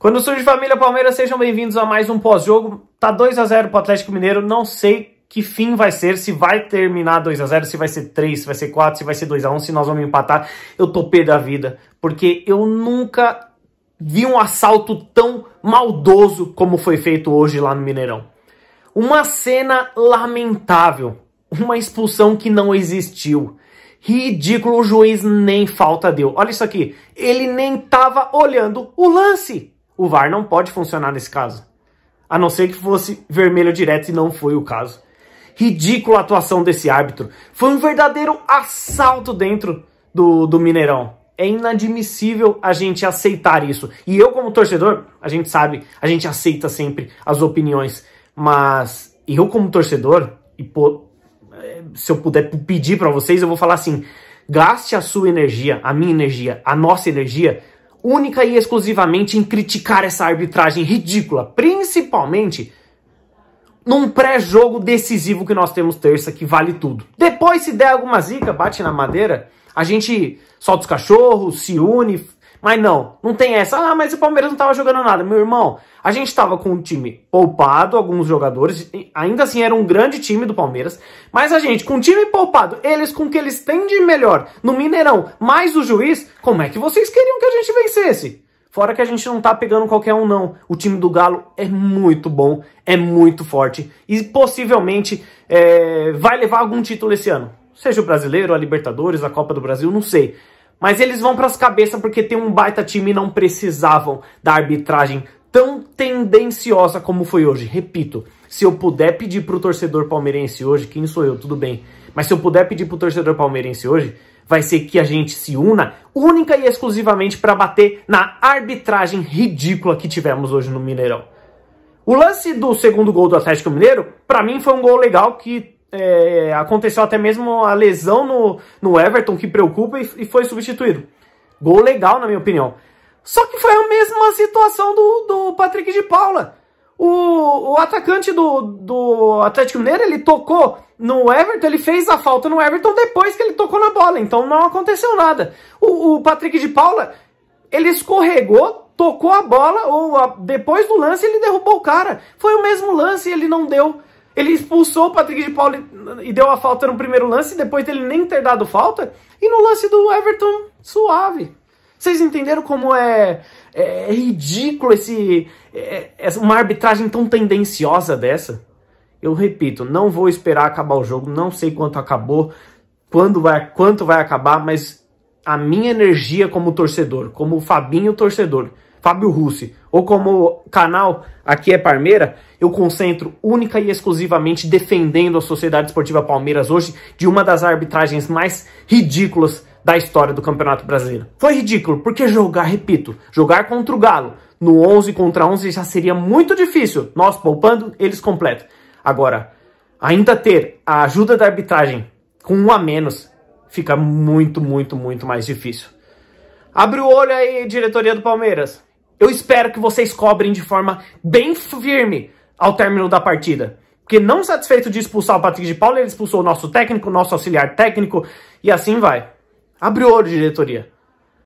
Quando surge família Palmeiras, sejam bem-vindos a mais um pós-jogo. Tá 2 a 0 pro Atlético Mineiro, não sei que fim vai ser, se vai terminar 2 a 0 se vai ser 3, se vai ser 4, se vai ser 2 a 1 se nós vamos empatar. Eu tô pé da vida, porque eu nunca vi um assalto tão maldoso como foi feito hoje lá no Mineirão. Uma cena lamentável, uma expulsão que não existiu. Ridículo, o juiz nem falta deu. Olha isso aqui, ele nem tava olhando o lance. O VAR não pode funcionar nesse caso. A não ser que fosse vermelho direto e não foi o caso. Ridícula a atuação desse árbitro. Foi um verdadeiro assalto dentro do, do Mineirão. É inadmissível a gente aceitar isso. E eu, como torcedor, a gente sabe, a gente aceita sempre as opiniões. Mas eu, como torcedor, e pô, é, se eu puder pedir para vocês, eu vou falar assim: gaste a sua energia, a minha energia, a nossa energia única e exclusivamente em criticar essa arbitragem ridícula, principalmente num pré-jogo decisivo que nós temos terça, que vale tudo. Depois, se der alguma zica, bate na madeira, a gente solta os cachorros, se une, mas não, não tem essa. Ah, mas o Palmeiras não estava jogando nada. Meu irmão, a gente estava com um time poupado, alguns jogadores, ainda assim era um grande time do Palmeiras, mas a gente com um time poupado, eles com o que eles têm de melhor no Mineirão, mais o juiz, como é que vocês queriam que a gente vencesse? Fora que a gente não tá pegando qualquer um, não. O time do Galo é muito bom, é muito forte e possivelmente é, vai levar algum título esse ano. Seja o brasileiro, a Libertadores, a Copa do Brasil, não sei. Mas eles vão para as cabeças porque tem um baita time e não precisavam da arbitragem tão tendenciosa como foi hoje. Repito, se eu puder pedir para o torcedor palmeirense hoje, quem sou eu, tudo bem. Mas se eu puder pedir para o torcedor palmeirense hoje, vai ser que a gente se una única e exclusivamente para bater na arbitragem ridícula que tivemos hoje no Mineirão. O lance do segundo gol do Atlético Mineiro, para mim foi um gol legal que é, aconteceu até mesmo a lesão no, no Everton, que preocupa, e, e, foi substituído. Gol legal, na minha opinião. Só que foi a mesma situação do, do Patrick de Paula. O, o atacante do, do Atlético Mineiro, ele tocou no Everton, ele fez a falta no Everton depois que ele tocou na bola, então não aconteceu nada. O, o Patrick de Paula, ele escorregou, tocou a bola, ou a, depois do lance ele derrubou o cara. Foi o mesmo lance ele não deu ele expulsou o Patrick de Paula e deu a falta no primeiro lance, depois dele nem ter dado falta. E no lance do Everton, suave. Vocês entenderam como é, é, é ridículo esse, é, é uma arbitragem tão tendenciosa dessa? Eu repito, não vou esperar acabar o jogo, não sei quanto acabou, quando vai, quanto vai acabar, mas a minha energia como torcedor, como o Fabinho torcedor, Fábio Russi, ou como canal Aqui é Parmeira, eu concentro única e exclusivamente defendendo a Sociedade Esportiva Palmeiras hoje de uma das arbitragens mais ridículas da história do Campeonato Brasileiro. Foi ridículo, porque jogar, repito, jogar contra o Galo no 11 contra 11 já seria muito difícil, nós poupando, eles completos. Agora, ainda ter a ajuda da arbitragem com um a menos fica muito, muito, muito mais difícil. Abre o olho aí, diretoria do Palmeiras. Eu espero que vocês cobrem de forma bem firme ao término da partida. Porque não satisfeito de expulsar o Patrick de Paula, ele expulsou o nosso técnico, o nosso auxiliar técnico e assim vai. Abre o olho, diretoria.